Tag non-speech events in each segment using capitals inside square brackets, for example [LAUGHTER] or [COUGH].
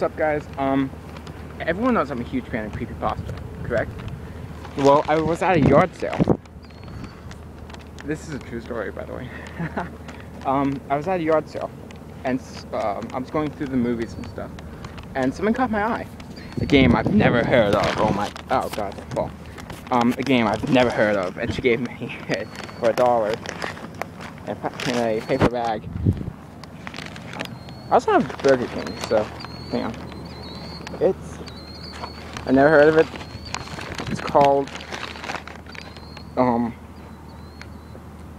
what's up guys? Um, everyone knows I'm a huge fan of creepypasta, correct? Well, I was at a yard sale. This is a true story, by the way. [LAUGHS] um, I was at a yard sale, and um, I was going through the movies and stuff, and something caught my eye. A game I've never heard of. Oh my! Oh god, fall. Um, a game I've never heard of, and she gave me [LAUGHS] it for a dollar in a paper bag. I also have Burger King, so yeah. It's I never heard of it. It's called um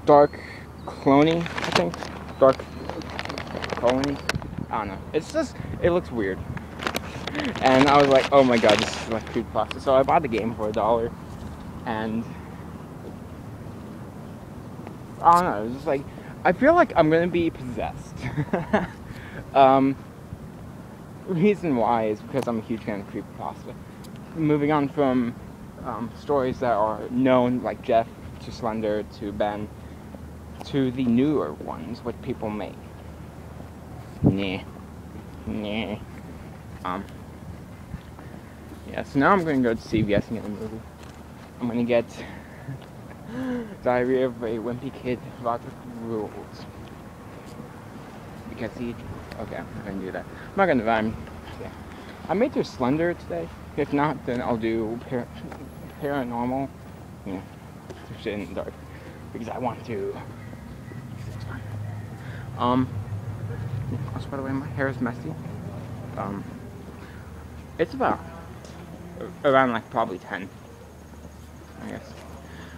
Dark Cloney, I think. Dark Colony. I don't know. It's just it looks weird. [LAUGHS] And I was like, oh my god, this is like creepypasta. So I bought the game for a dollar and I don't know, it's just like I feel like I'm gonna be possessed. [LAUGHS] um, reason why is because I'm a huge fan of creepypasta. Moving on from um, stories that are known, like Jeff to Slender to Ben, to the newer ones, what people make. Nah, nah. Um. Yeah, so now I'm gonna go to CVS and get a movie. I'm gonna get [LAUGHS] Diary of a Wimpy Kid Roderick Rules. He. Okay, I'm not gonna do that. I'm not gonna. Yeah. I may do Slender today. If not, then I'll do par- Paranormal. You know, in the dark. Because I want to. Um. Also, by the way, my hair is messy. Um. It's about around like probably 10. I guess.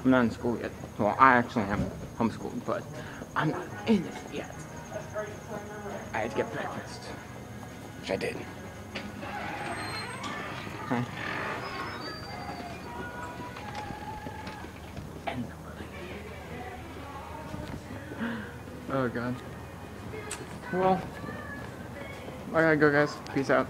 I'm not in school yet. Well, I actually am homeschooled, but I'm not in it yet. I had to get breakfast, which I did. And Oh god. Well, I gotta go guys. Peace out.